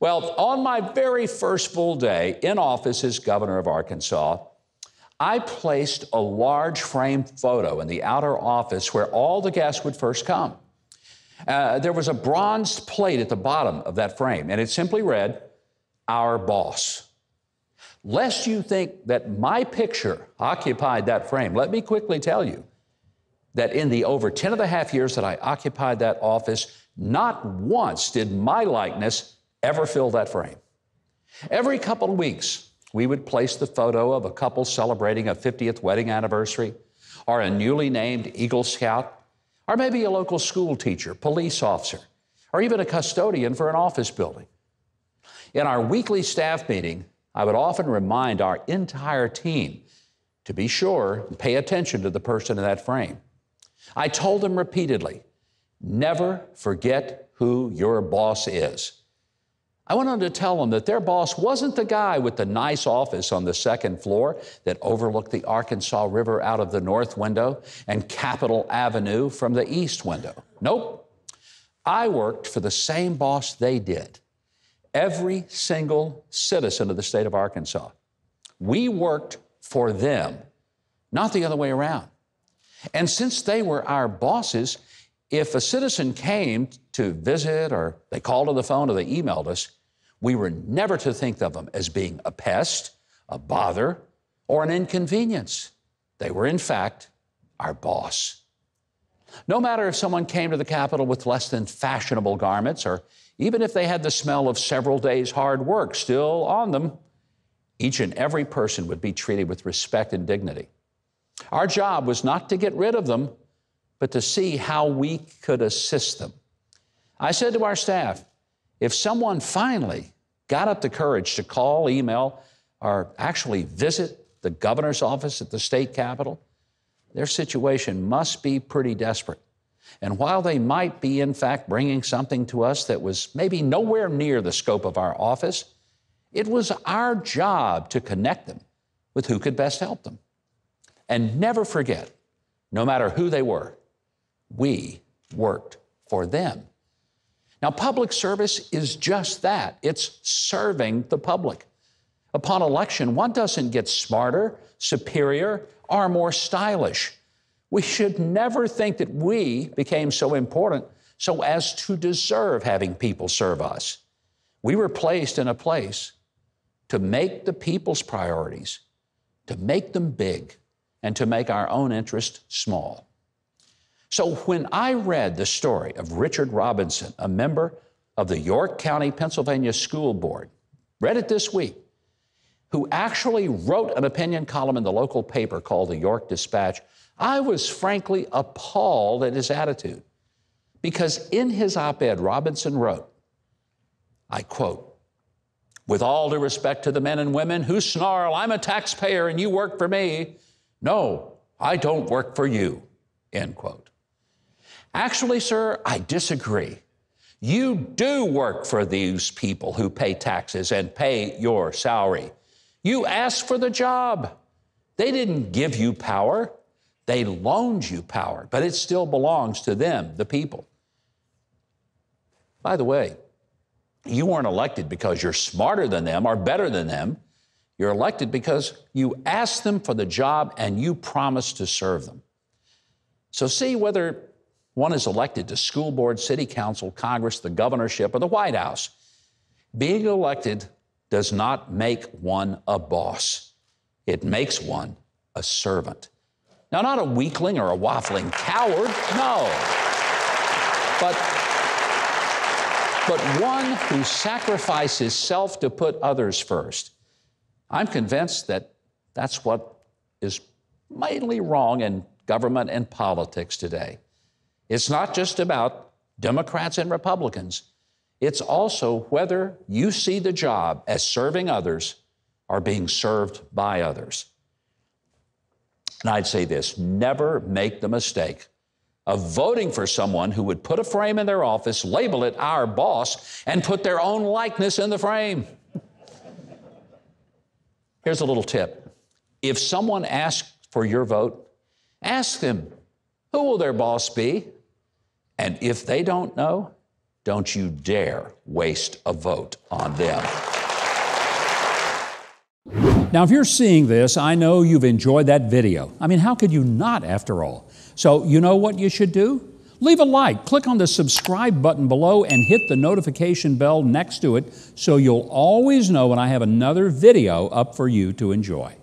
Well, on my very first full day in office as governor of Arkansas, I placed a large frame photo in the outer office where all the guests would first come. Uh, there was a bronze plate at the bottom of that frame, and it simply read, Our Boss. Lest you think that my picture occupied that frame, let me quickly tell you that in the over 10 and a half years that I occupied that office, not once did my likeness ever fill that frame. Every couple of weeks, we would place the photo of a couple celebrating a 50th wedding anniversary, or a newly named Eagle Scout, or maybe a local school teacher, police officer, or even a custodian for an office building. In our weekly staff meeting, I would often remind our entire team to be sure and pay attention to the person in that frame. I told them repeatedly never forget who your boss is. I went on to tell them that their boss wasn't the guy with the nice office on the second floor that overlooked the Arkansas River out of the north window and Capitol Avenue from the east window. Nope. I worked for the same boss they did. Every single citizen of the state of Arkansas. We worked for them, not the other way around. And since they were our bosses, if a citizen came to visit or they called on the phone or they emailed us, we were never to think of them as being a pest, a bother, or an inconvenience. They were, in fact, our boss. No matter if someone came to the Capitol with less than fashionable garments, or even if they had the smell of several days' hard work still on them, each and every person would be treated with respect and dignity. Our job was not to get rid of them, but to see how we could assist them. I said to our staff, if someone finally got up the courage to call, email, or actually visit the governor's office at the state capitol, their situation must be pretty desperate. And while they might be, in fact, bringing something to us that was maybe nowhere near the scope of our office, it was our job to connect them with who could best help them. And never forget, no matter who they were, we worked for them. Now, public service is just that it's serving the public. Upon election, one doesn't get smarter, superior, or more stylish. We should never think that we became so important so as to deserve having people serve us. We were placed in a place to make the people's priorities, to make them big, and to make our own interest small. So when I read the story of Richard Robinson, a member of the York County, Pennsylvania School Board, read it this week, who actually wrote an opinion column in the local paper called the York Dispatch, I was frankly appalled at his attitude. Because in his op ed, Robinson wrote, I quote, with all due respect to the men and women who snarl, I'm a taxpayer and you work for me. No, I don't work for you, end quote. Actually, sir, I disagree. You do work for these people who pay taxes and pay your salary. You asked for the job. They didn't give you power, they loaned you power, but it still belongs to them, the people. By the way, you weren't elected because you're smarter than them or better than them. You're elected because you asked them for the job and you promised to serve them. So, see whether one is elected to school board, city council, Congress, the governorship, or the White House. Being elected does not make one a boss, it makes one a servant. Now, not a weakling or a waffling coward, no. But, but one who sacrifices self to put others first. I'm convinced that that's what is mainly wrong in government and politics today. It's not just about Democrats and Republicans. It's also whether you see the job as serving others or being served by others. And I'd say this never make the mistake of voting for someone who would put a frame in their office, label it our boss, and put their own likeness in the frame. Here's a little tip if someone asks for your vote, ask them, who will their boss be? And if they don't know, Don't you dare waste a vote on them. Now, if you're seeing this, I know you've enjoyed that video. I mean, how could you not, after all? So, you know what you should do? Leave a like, click on the subscribe button below, and hit the notification bell next to it so you'll always know when I have another video up for you to enjoy.